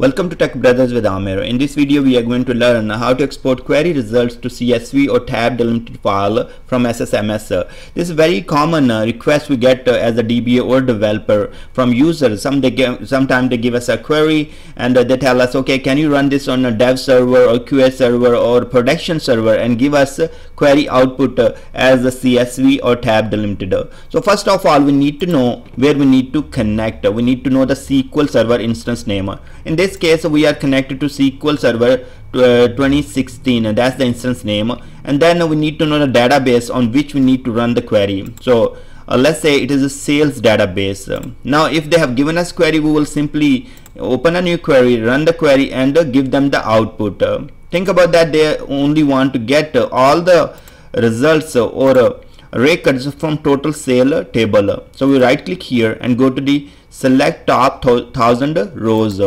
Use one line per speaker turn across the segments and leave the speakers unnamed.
Welcome to Tech Brothers with Amir. In this video we are going to learn how to export query results to CSV or tab delimited file from SSMS. This is a very common uh, request we get uh, as a DBA or developer from users. Some they give, sometimes they give us a query and uh, they tell us okay can you run this on a dev server or QA server or production server and give us query output as a CSV or tab delimited. So first of all we need to know where we need to connect. We need to know the SQL server instance name. In this this case we are connected to SQL Server uh, 2016 that's the instance name. And then we need to know the database on which we need to run the query. So uh, let's say it is a sales database. Now if they have given us query we will simply open a new query run the query and uh, give them the output. Uh, think about that. They only want to get all the results or records from total sale table. So we right click here and go to the select top thousand rows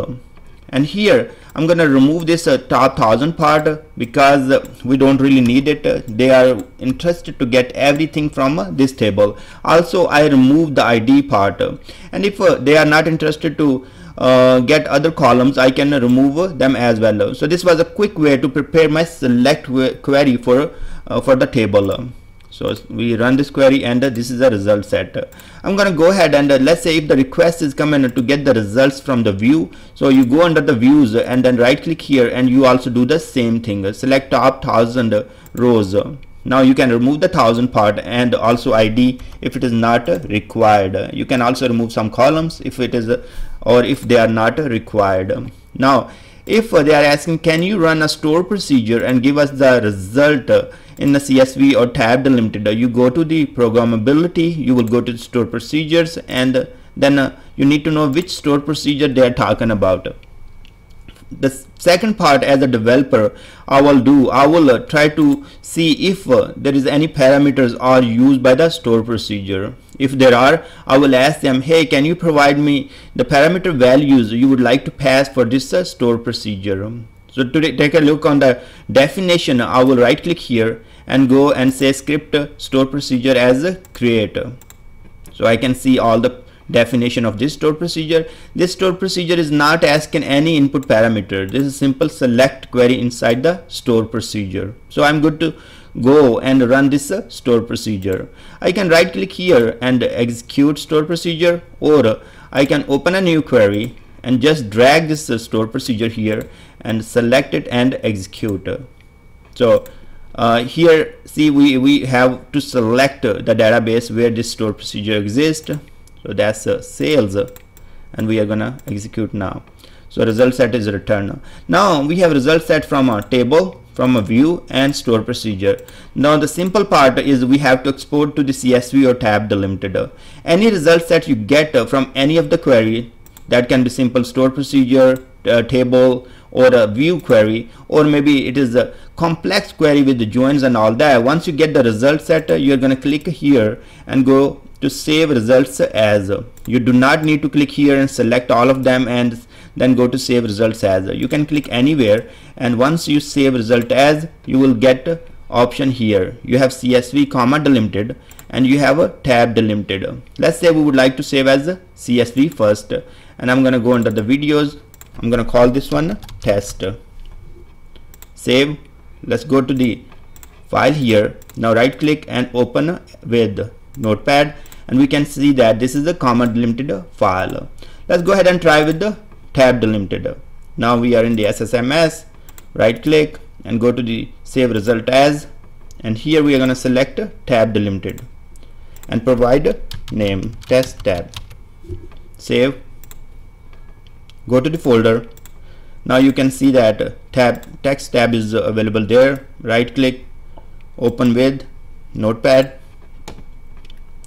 and here I'm gonna remove this uh, top thousand part because we don't really need it. They are interested to get everything from uh, this table. Also I remove the ID part. And if uh, they are not interested to uh, get other columns I can remove them as well. So this was a quick way to prepare my select query for for the table so we run this query and uh, this is a result set. I'm going to go ahead and uh, let's say if the request is coming uh, to get the results from the view. So you go under the views uh, and then right click here and you also do the same thing. Uh, select top thousand rows. Now you can remove the thousand part and also id if it is not required. You can also remove some columns if it is or if they are not required. Now if they are asking can you run a store procedure and give us the result in the CSV or tab delimited you go to the programmability you will go to store procedures and then uh, you need to know which store procedure they are talking about the second part as a developer I will do I will uh, try to see if uh, there is any parameters are used by the store procedure if there are I will ask them hey can you provide me the parameter values you would like to pass for this uh, store procedure so to take a look on the definition, I will right click here and go and say script store procedure as a creator. So I can see all the definition of this store procedure. This store procedure is not asking any input parameter. This is simple select query inside the store procedure. So I'm good to go and run this uh, store procedure. I can right click here and execute store procedure or I can open a new query and just drag this uh, store procedure here and select it and execute so uh, here see we we have to select the database where this store procedure exists so that's uh, sales and we are gonna execute now. So result set is returned. Now we have result set from a table from a view and store procedure. Now the simple part is we have to export to the CSV or tab delimited. Any results that you get from any of the query that can be simple store procedure uh, table or a view query or maybe it is a complex query with the joins and all that. Once you get the result set you're going to click here and go to save results as you do not need to click here and select all of them and then go to save results as. You can click anywhere and once you save result as you will get option here. You have CSV comma delimited and you have a tab delimited. Let's say we would like to save as CSV first and I'm gonna go under the videos. I'm gonna call this one test. Save. Let's go to the file here. Now right click and open with notepad and we can see that this is the comma delimited file. Let's go ahead and try with the tab delimited now we are in the SSMS right click and go to the save result as. And here we are going to select tab delimited and provide name test tab. Save. Go to the folder. Now you can see that tab text tab is available there. Right click open with notepad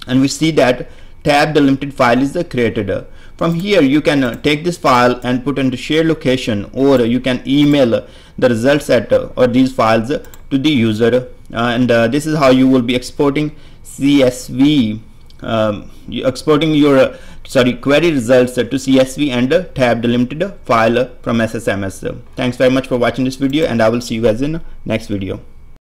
and we see that tab delimited file is created from here you can uh, take this file and put into shared location or you can email the result set or these files to the user uh, and uh, this is how you will be exporting CSV um, exporting your sorry query results to CSV and tab delimited file from SSMS. Thanks very much for watching this video and I will see you guys in next video.